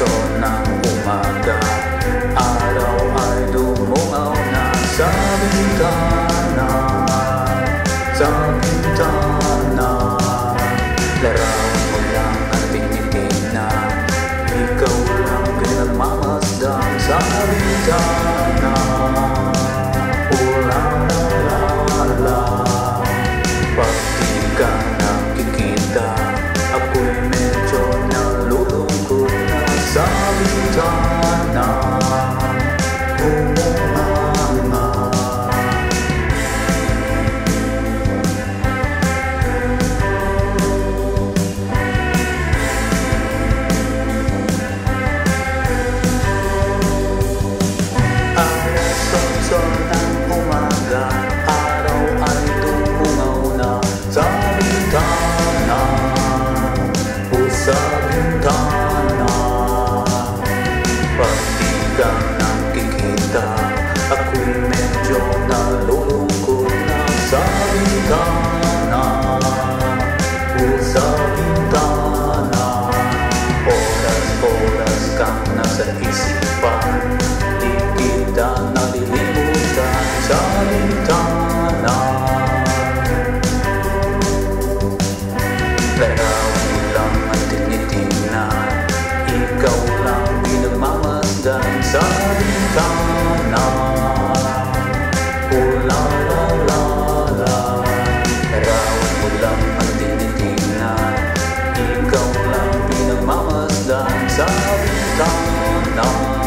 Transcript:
oso ng umaga. Araw ay dumungaw na. Sa bintana Sa bintana Larawan mo lang ang tinitin na. Ikaw lang pinagmamasdang sa bintana pinagmamasdan sa bintana Sa bintana